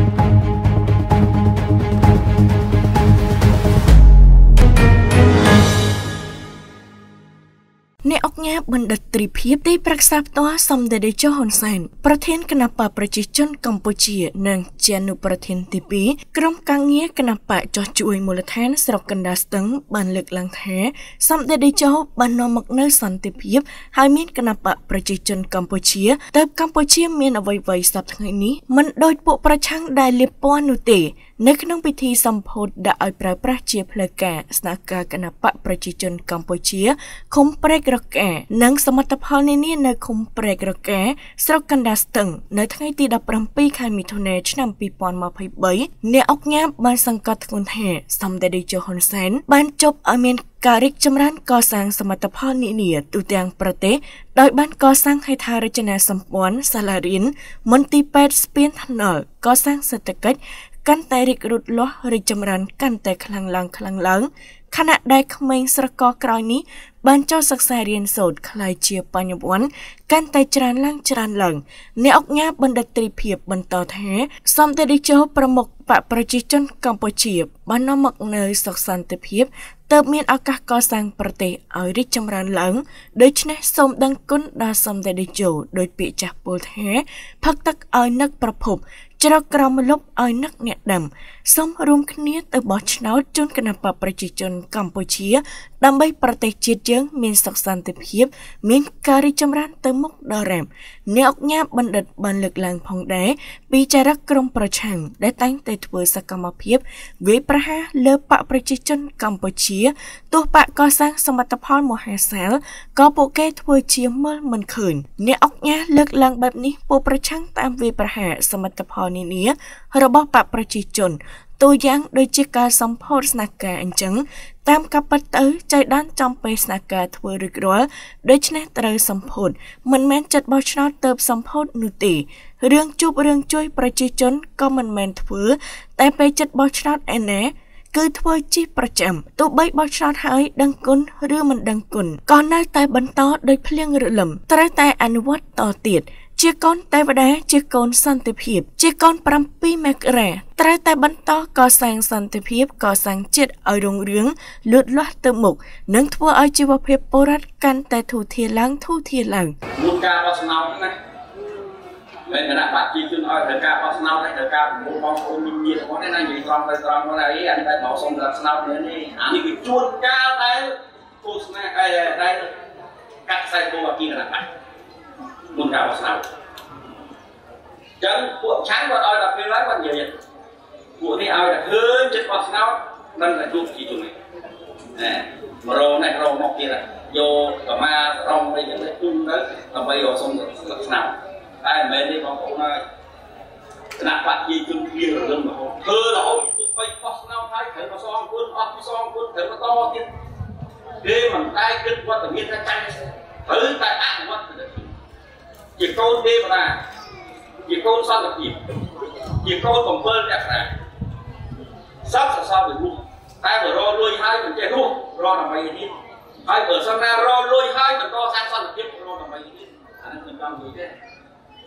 Thank you. អ្នកអុកញ៉ាបណ្ឌិតត្រីភិបទីប្រឹក្សាផ្ទាល់សំដេចតេជោហ៊ុនសែនប្រធានគណៈបកប្រជាជនកម្ពុជា និងជាអនុប្រធានទី2ក្រុមការងារគណៈបកចោះជួយមូលដ្ឋានស្រុកកណ្ដាលស្ទឹងបានលើកឡើងថាសំដេចតេជោបាននាំមកនូវសន្តិភាពហើយមានគណៈបកប្រជាជនកម្ពុជាទៅកម្ពុជាមានអ្វីៗសពថ្ងៃនេះមិនដូចពួកប្រឆាំងដែលលៀបពណ៌នោះទេ នៅក្នុងពិធីសម្ពោធដាក់ឲ្យប្រើប្រាស់ជាផ្លូវការស្នើការគណៈបកប្រជាជនកម្ពុជាឃុំព្រែករកានិងសមិទ្ធផលនានានៅឃុំព្រែករកាស្រុកកណ្ដាលស្ទឹងនៅថ្ងៃទី17ខែមិថុនាឆ្នាំ2023អ្នកអុកញ៉ាបានសង្កត់ធ្ងន់ថាសម្ដេចតេជោហ៊ុនសែនបានជប់ឲ្យមានការរីកចម្រើនកសាងសមិទ្ធផលនានាទូទាំងប្រទេសដោយបានកសាងហេដ្ឋារចនាសម្ព័ន្ធសាលារៀនមន្ទីរពេទ្យស្ពានថ្នល់កសាងសេដ្ឋកិច្ច កាន់តែរីករូតលាស់រីកចម្រើនកាន់តែខ្លាំងឡើងខ្លាំងឡើងខណៈដែលក្មេងស្រកក្រោយនេះបានចូលសិក្សារៀនសូត្រខ្ល้ายជាបញ្ញវន្តកាន់តែច្រើនឡើងច្រើនឡើងអ្នកអុកញ៉ាបណ្ឌិតត្រីភិបបន្តថាសំតេរីជោប្រមុខបកប្រជាជនកម្ពុជាបាននាំមកនៅសុខសន្តិភាពទើបមានឱកាសកសាងប្រទេសឲ្យរីកចម្រើនឡើងដូច្នេះសូមដឹងគុណដល់សំតេរីជោដោយពាក្យចាស់ពោលថាផឹកទឹកឲ្យនឹកប្រភព ច្រកក្រមលុបឲ្យនឹកអ្នកដាំ សូមរួមគ្នាទៅបោះឆ្នោតជូនគណៈបកប្រជាជនកម្ពុជា ដើម្បីប្រទេសជាតិយើង មានសុខសន្តិភាព មានការរីកចម្រើន ទៅមុខដល់រ៉ាំអ្នកអុកញ៉ាបណ្ឌិតបានលើកឡើងផងដែរពីចរិតក្រុមប្រឆាំងដែលតែងតែធ្វើសកម្មភាពវាយប្រហារលើបកប្រជាជនកម្ពុជាទោះបកកសាងសមិទ្ធផលមហាសាលក៏ពួកគេធ្វើជាមើលមិនឃើញអ្នកអុកញ៉ាលើកឡើងបែបនេះពួកប្រឆាំងតាមវាយប្រហារសមិទ្ធផលនានារបស់បកប្រជាជន តួយ៉ាងដូចជាការសម្ពោធស្នើការអញ្ចឹងតាមកាពិតទៅចៃដានចំពេលស្នើការធ្វើរួចរាល់ដូច្នេះត្រូវសម្ពោធមិនមែនចិត្តបោះឆ្នោតទៅសម្ពោធនោះទេរឿងជួបរឿងជួយប្រជាជនក៏មិនមែនធ្វើ តែពេលចិត្តបោះឆ្នោតឯណាគឺធ្វើជាប្រចាំទោះបីបោះឆ្នោតហើយដឹងគុណឬមិនដឹងគុណក៏នៅតែបន្តដោយភ្លៀងរលឹមត្រូវតែអនុវត្តតទៀត ជាកូនទេវតាជាកូនសន្តិភាព ជាកូន7មករាត្រូវតែបន្តកសាងសន្តិភាពកសាងជាតិឲ្យរុងរឿងលូតលាស់ទៅមុខនិងធ្វើឲ្យជីវភាពពលរដ្ឋកាន់តែធូរធារឡើងធូរធារឡើងមុនការបោះឆ្នោតណាមិនគណៈបច្ចុប្បន្នឲ្យត្រូវការបោះឆ្នោតហើយត្រូវការប្រមូលបងប្អូនមានញាតិរបស់នេះណានិយាយត្រង់ទៅត្រង់មកអីអានេះតែមកសុំដល់ឆ្នោតនេះនេះអានេះវាជួនកាលដែលឃោសនាអីដែលកាត់ខ្សែគោអាគីគណៈបច្ច មុនការបោះឆ្នោតចឹងពួកឆាំងគាត់ឲ្យតែពេលឡើងគាត់និយាយពួកនេះឲ្យតែឃើញចិត្តបោះឆ្នោតមិនតែជួបជីជំនេះណែមករោនេះរោមកទៀតយកកម្មារំអីចឹងទៅជុំទៅដើម្បីរកសុំស្លឹកឆ្នោតតែមិនមែនទេបងប្អូនហើយគណៈបព្វជិជនគ្រារលឹមរហូតធ្វើរហូតទៅបីបោះឆ្នោតហើយត្រូវមកសងគុណអត់សងគុណត្រូវមកតទៀតគេមិនតែគិតវត្តមានតែចាញ់ត្រូវតែអនុវត្តទៅ ជាកូនទេវតាជាកូនសន្តិភាពជាកូន7អ្នកប្រាសពសសរវិរុទ្ធតែបើរលួយហើយមិនចេះរស់រដើម្បីនេះហើយបើសិនណារលួយហើយបន្តសាងសន្តិភាពរដើម្បីនេះអានេះមិនចង់និយាយទេ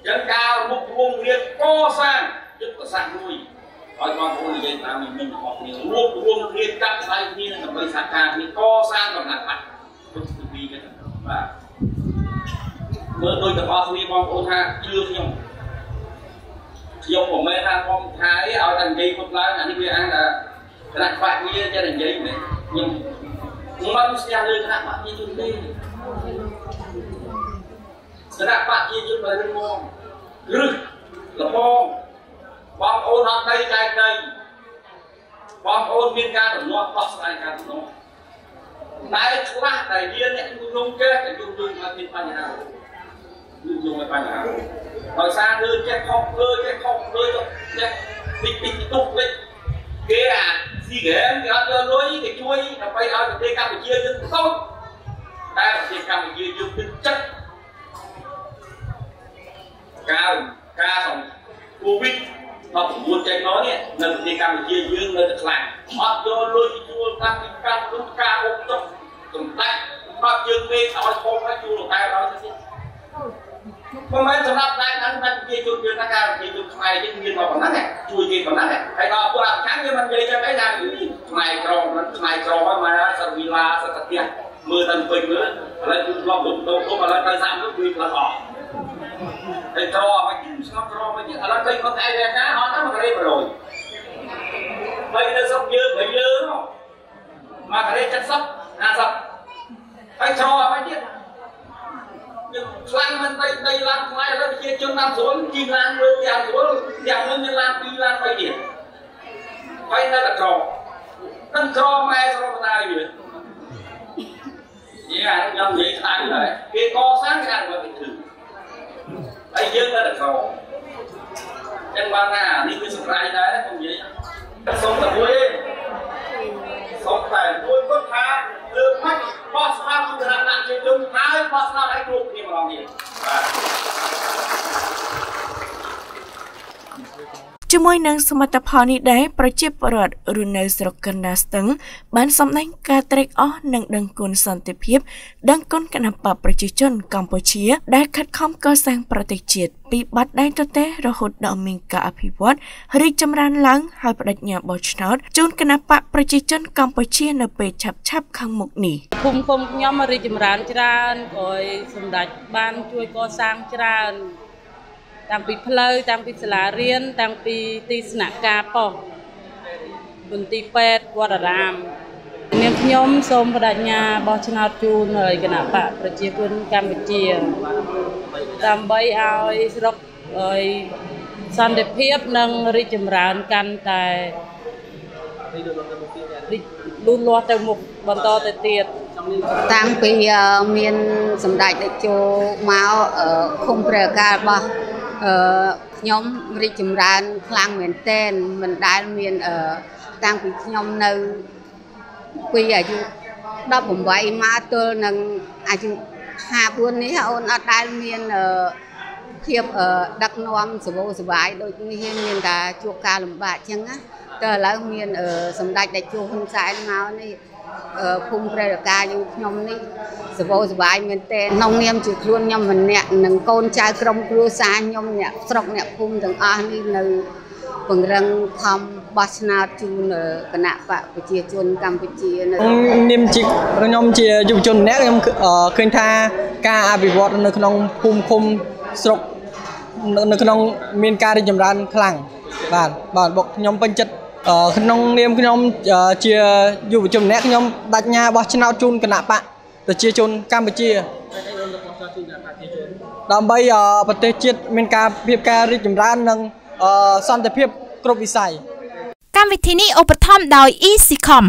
ចឹងការមុខវងរៀនកសាងយុទ្ធសាស្ត្រមួយឲ្យបងប្អូននិយាយតាមមីងរបស់គ្នារួមរួមគ្នាកាត់ដៃគ្នាដើម្បីសហការគ្នាកសាងកំណត់បាត់ពុទ្ធទី2ហ្នឹងបាទមើលដូចទាំង អស់គ្នាបងប្អូនថាជឿខ្ញុំខ្ញុំមិនមែនថាខ្ញុំថាអីឲ្យតែនិយាយពុតឡើងអានេះវាអានថាគណៈបកវាចេះនិយាយមែនខ្ញុំខ្ញុំមិនស្ទះលើគណៈបកជាជនទេគណៈបកជាជនបើរឿងមករឹសលបងបងប្អូនអត់ដីចែកដីបងប្អូនមានការទំនាស់ដោះស្រាយការទំនាស់តែខ្លះតែមានអ្នកជួបជុំចេះតែជួបជុំមកមានបញ្ហាជួ បជុំមានបញ្ហាដោយសារគឺចេះខុសលើចេះខុសលើចេះពីពីទុកវិញគេអាស៊ីហ្គេមគេអត់យកលុយគេជួយដើម្បីឲ្យប្រទេសកម្ពុជាយើងតូចតែប្រទេសកម្ពុជាយើងទឹកចិត្តការការសំកូវីដ19ចេញមកនេះនៅប្រទេសកម្ពុជាយើងនៅតែខ្លាំងអត់យកលុយជួលតាំងពីកាត់ទុនការអុកចុកសំដាច់បាត់យើងពេកឲ្យខុសហើយជួលតែដល់ទៅទៀត មិនមែនសម្រាប់តែហ្នឹងតែជាជនយើងថាការជាជនខ្មែរយើងមានមកប៉ុណ្ណឹងជួយគេប៉ុណ្ណឹងហើយដល់ពួកអខាងយើងមិននិយាយចឹងអីថាខ្មែរក្រមមិនខ្មែរក្រមហើយមកសិតវិឡាសិតតាផ្ទះមើលទៅពេញមើលឥឡូវគឺលប់លុបដូរគុំឥឡូវទៅសាក់មើលគឺផ្លាស់អស់ហើយក្រមកជិះស្ងប់ក្រមកជិះឥឡូវទៅគាត់ឯងវាការហត់ទៅមករៀប100ហើយនៅស្រុកយើងវិញលើមកមករៀប70 50ហើយក្រមកទៀតខ្លាំងមិន ដីដីឡានខ្មែរឥឡូវប្រជាជនតាមស្រួលជីឡានលើទាំងស្រួលទាំងនឹងមានឡាន2ឡាន3ទៀតហើយនៅតែក្រនឹងក្រម៉ែស្រុកតាយវាយាខ្ញុំនិយាយខ្លាំងហើយគេកសាងគេអត់មកធ្វើហើយយើងនៅតែក្រចឹងបានថានេះគឺសម្រាប់ដែរខ្ញុំនិយាយសូមតែមួយទេសូមតែមួយគាត់ថាលើកមក បោះស្នោគឺគណៈដាក់ជាជនហើយបោះស្នោឲ្យគ្រប់គ្នាម្ដងទៀតបាទ ជាមួយនឹងសមិទ្ធផលនេះដែរប្រជាពលរដ្ឋរស់នៅស្រុកកណ្ដាលស្ទឹង បានសម្ដែងការត្រេកអរនិងដឹងគុណសន្តិភាព ដឹងគុណគណបកប្រជាជនកម្ពុជា ដែលខិតខំកសាងប្រទេសជាតិពីបាត់ដែនទទេរហូតដល់មានការអភិវឌ្ឍរីកចម្រើនឡើងហើយបដិញ្ញាបោះឆ្នោតជូនគណបកប្រជាជនកម្ពុជានៅពេលឆាប់ឆាប់ខាងមុខនេះភូមិឃុំខ្ញុំរីកចម្រើនច្រើនក៏សម្ដេចបានជួយកសាងច្រើន តាំងពីផ្លូវតាំងពីសាលារៀនតាំងពីទីស្នាក់ការប៉ុស្តិ៍មន្ទីរពេទ្យវត្តអារាមនាងខ្ញុំសូមបដិញ្ញាបោះឆ្នោតជូនឲ្យគណៈបកប្រជាជនកម្ពុជាដើម្បីឲ្យស្រុកឲ្យសន្តិភាពនិងរីកចម្រើនកាន់តែរីកលូតលាស់ទៅមុខបន្តទៅទៀតតាំងពីមានសម្ដេចតេជោមកឃុំព្រះការរបស់ អឺខ្ញុំរីកចម្រើនខ្លាំងមែនតែនមិនដែលមានអឺតាំងពីខ្ញុំនៅពីអាយុ18មកទល់នឹងអាយុ54នេះអូនអត់ដែលមានអឺភាពដឹកនាំសវោសបាយដូចនេះមានតែជួបការលំបាកអញ្ចឹងណាតែឥឡូវមានសម្ដេចតេជោហ៊ុនសែនមកនេះ ភូមិព្រះរកាយើងខ្ញុំនេះសបោសបាយមែនទែនក្នុងនាមជាខ្លួនខ្ញុំម្នាក់និងកូនចៅក្រុមគ្រួសារខ្ញុំអ្នកស្រុកអ្នកភូមិទាំងអស់នេះនៅពង្រឹងខំបោះឆ្នោតជូនគណៈបកប្រជាជនកម្ពុជានៅនាមជាខ្ញុំជាយុវជនម្នាក់ខ្ញុំឃើញថាការអភិវឌ្ឍនៅក្នុងភូមិឃុំស្រុកនៅក្នុងមានការរីកចម្រើនខ្លាំងបាទបាទ僕ខ្ញុំពេញចិត្ត ក្នុងនាមខ្ញុំជាយុវជនម្នាក់ខ្ញុំបដញ្ញាបោះឆ្នោតជូនគណៈបកប្រជាជនកម្ពុជាដើម្បីប្រទេសជាតិមានការភាពការរីកចម្រើននិងសន្តិភាពគ្រប់វិស័យកម្មវិធីនេះឧបត្ថម្ភដោយ EasyCom